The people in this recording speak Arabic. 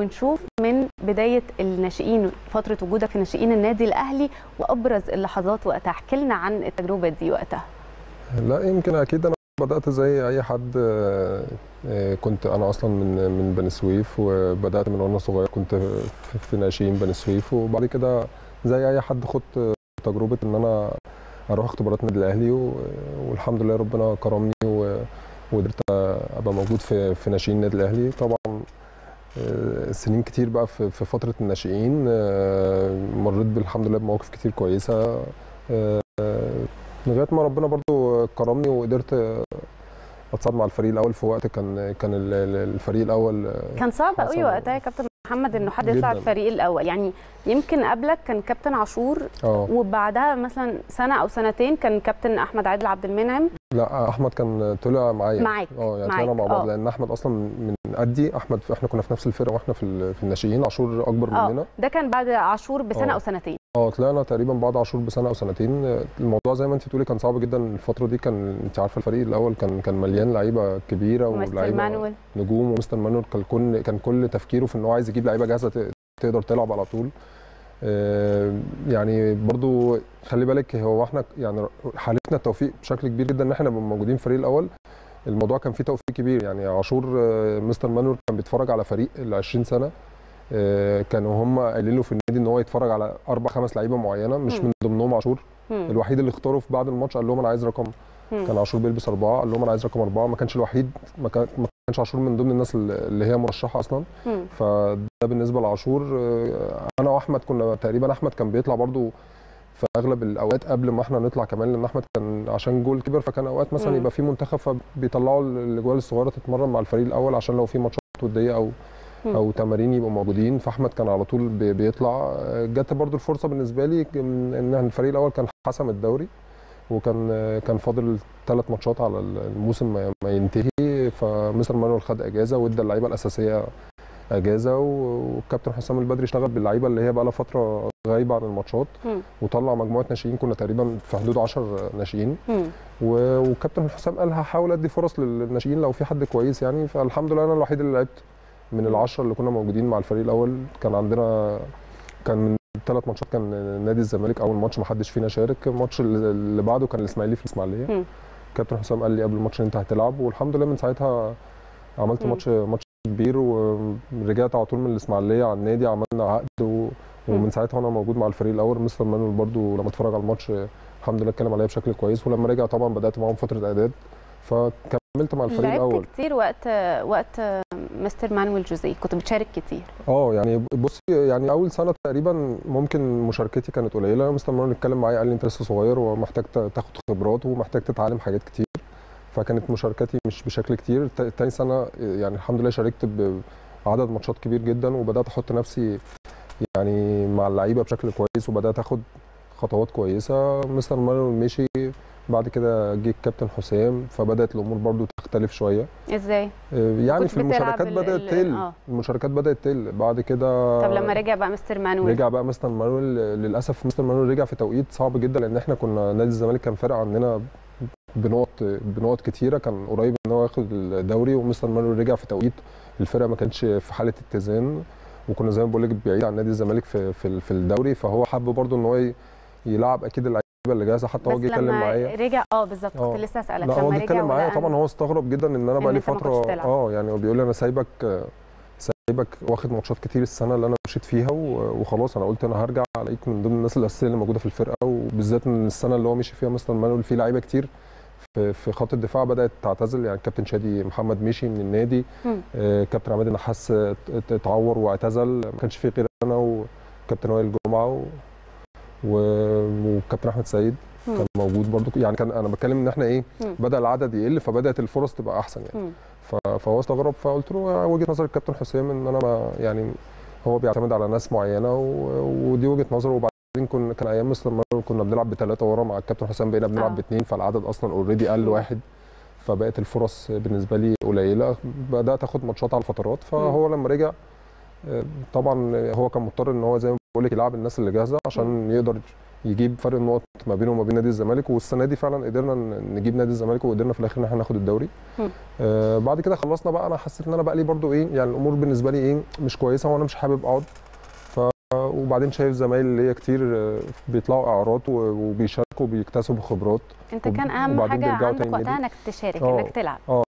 ونشوف من بداية الناشئين فترة وجودك في ناشئين النادي الأهلي وأبرز اللحظات وقتها. احكي لنا عن التجربة دي وقتها. لا يمكن أكيد أنا بدأت زي أي حد آه، آه، كنت أنا أصلا من من بني سويف وبدأت من وأنا صغير كنت في- ناشئين بني سويف وبعد كده زي أي حد خدت تجربة إن أنا أروح اختبارات النادي الأهلي والحمد لله ربنا كرمني وقدرت أبقى موجود في في ناشئين النادي الأهلي. طبعا سنين كتير بقى في فترة الناشئين آه، مريت بالحمد لله بمواقف كتير كويسة آه، لغاية ما ربنا برضو كرمني وقدرت اتصعد مع الفريق الأول في وقت كان كان ال- ال- الفريق الأول كان صعب قوي وقتها يا كابتن محمد إنه حد يطلع. الفريق الأول. يعني يمكن قبلك كان كابتن عاشور آه. وبعدها مثلا سنة أو سنتين كان كابتن أحمد عادل عبد المنعم. لا أحمد كان طلع معايا. معاك آه يعني طلعنا مع بعض. آه. لأن أحمد أصلا من قدي أحمد إحنا كنا في نفس الفرقة وإحنا في في الناشئين. عاشور أكبر آه. مننا. ده كان بعد عاشور بسنة آه. أو سنتين. آه طلعنا تقريبا بعد عاشور بسنة أو سنتين. الموضوع زي ما انت بتقولي كان صعب جدا الفترة دي. كان انت عارفة الفريق الأول كان كان مليان لعيبة كبيرة ومستر ولعيبة نجوم ومستر مانويل كان كل كان كل تفكيره في إن هو عايز يجيب لعيبة جاهزة تقدر تلعب على طول. آه، يعني برضو خلي بالك هو إحنا يعني حالتنا التوفيق بشكل كبير جدا إن إحنا نبقى موجودين في الفريق الأول. الموضوع كان فيه توفيق كبير. يعني عاشور آه، مستر مانويل كان بيتفرج على فريق ال 20 سنة. كانوا هم له في النادي إن هو يتفرج على أربع خمس لعيبة معينة مش. من ضمنهم عاشور. الوحيد اللي اختاره في بعد الماتش قال لهم أنا عايز رقم. كان عاشور بيلبس أربعة قال لهم أنا عايز رقم أربعة ما كانش الوحيد ما كان- ما كانش عاشور من ضمن الناس اللي هي مرشحة أصلا. فده بالنسبة لعاشور آه، أنا وأحمد كنا تقريبا أحمد كان بيطلع برضو في أغلب الأوقات قبل ما إحنا نطلع كمان لأن أحمد كان عشان جول كبر فكان أوقات مثلا. يبقى في منتخب فبيطلعوا الأجوال الصغيرة تتمرن مع الفريق الأول عشان لو في ماتشات ودية أو. أو تمارين يبقوا موجودين. فأحمد كان على طول بي- بيطلع. جت برضو الفرصة بالنسبة لي ان الفريق الأول كان حسم الدوري وكان كان فاضل ثلاث ماتشات على الموسم ما ينتهي. فمستر مانويل خد إجازة وإدى اللعيبة الأساسية إجازة والكابتن حسام البدري اشتغل باللعيبة اللي هي بقى لها فترة غايبة عن الماتشات. وطلع مجموعة ناشئين كنا تقريبا في حدود 10 ناشئين. مم. و- والكابتن حسام قال هحاول أدي فرص للناشئين لو في حد كويس يعني. فالحمد لله أنا الوحيد اللي لعبت. من العشرة اللي كنا موجودين مع الفريق الأول كان عندنا كان من ثلاث ماتشات كان نادي الزمالك أول ماتش ما حدش فينا شارك. الماتش اللي بعده كان الإسماعيلي في الإسماعيلية. كابتن حسام قال لي قبل الماتش إن أنت هتلعب والحمد لله من ساعتها عملت مم. ماتش ماتش كبير ورجعت على طول من الإسماعيلية على النادي عملنا عقد و... ومن ساعتها وأنا موجود مع الفريق الأول. مستر مانويل برضو لما اتفرج على الماتش الحمد لله اتكلم عليا بشكل كويس. ولما رجع طبعا بدأت معاهم فترة إعداد فكملت مع الفريق لعبت الأول. كتير وقت وقت مستر مانويل جوزيه كنت بتشارك كتير. آه يعني بصي يعني أول سنة تقريبا ممكن مشاركتي كانت قليلة. مستر مانويل اتكلم معايا قال لي انت لسه صغير ومحتاج تا- تاخد خبرات ومحتاج تتعلم حاجات كتير. فكانت مشاركتي مش بشكل كتير. تا- تاني سنة يعني الحمد لله شاركت بعدد ماتشات كبير جدا وبدأت أحط نفسي يعني مع اللعيبة بشكل كويس وبدأت أخد خطوات كويسة. مستر مانويل مشي بعد كده جه الكابتن حسام فبدأت الأمور برضو تختلف شوية. إزاي؟ يعني كنت في المشاركات ال- بدأت تقل. آه. المشاركات بدأت تقل. بعد كده طب لما رجع بقى مستر مانويل؟ رجع بقى مستر مانويل. للأسف مستر مانويل رجع في توقيت صعب جدا لأن إحنا كنا نادي الزمالك كان فارق عننا بنقط بنقط كتيرة كان قريب إن هو ياخد الدوري ومستر مانويل رجع في توقيت. الفرقة ما كانتش في حالة اتزان وكنا زي ما بقول لك بعيد عن نادي الزمالك في في, في الدوري. فهو حب برضو إن هو يلعب أكيد اللي جاهزه حتى هو جه يتكلم معايا رجع آه بالظبط آه. كنت لسه اسالك لا هو جه يتكلم معايا طبعا هو استغرب جدا إن أنا بقى لي فترة. آه يعني هو بيقول لي أنا سايبك سايبك واخد ماتشات كتير السنة اللي أنا مشيت فيها وخلاص أنا قلت أنا هرجع الاقيك من ضمن الناس الأساسية اللي موجودة في الفرقة وبالذات إن السنة اللي هو مشي فيها مستر مانويل في لعيبة كتير في خط الدفاع بدأت تعتزل يعني كابتن شادي محمد مشي من النادي. آه، كابتن عماد النحاس ات- ات- اتعور واعتزل ما كانش في غير أنا وكابتن وائل جمعة وكابتن أحمد سيد مم. كان موجود برضو يعني كان أنا بتكلم إن إحنا إيه مم. بدأ العدد يقل فبدأت الفرص تبقى أحسن يعني مم. فهو استغرب فقلت له وجهة نظر الكابتن حسام إن أنا ما يعني هو بيعتمد على ناس معينة. ودي وجهة نظره وبعدين كنا كان أيام مستر مانويل كنا بنلعب بثلاثه ورا مع الكابتن حسام بقينا بنلعب آه. باثنين فالعدد أصلا already قل. واحد فبقت الفرص بالنسبة لي قليلة بدأت أخد ماتشات على الفترات فهو لما رجع آه، طبعا هو كان مضطر إن هو زي ما بقول لك يلعب الناس اللي جاهزة عشان يقدر يجيب فرق النقط ما بينه وما بين نادي الزمالك والسنة دي فعلا قدرنا نجيب نادي الزمالك وقدرنا في الآخر إن إحنا ناخد الدوري. آه بعد كده خلصنا بقى أنا حسيت إن أنا بقى لي برضو إيه يعني الأمور بالنسبة لي إيه مش كويسة وأنا مش حابب أقعد ف وبعدين شايف زمايلي اللي هي كتير آه، بيطلعوا إعارات وبيشاركوا وبيكتسبوا خبرات أنت كان أهم حاجة عندك وقتها. إنك تشارك آه. إنك تلعب آه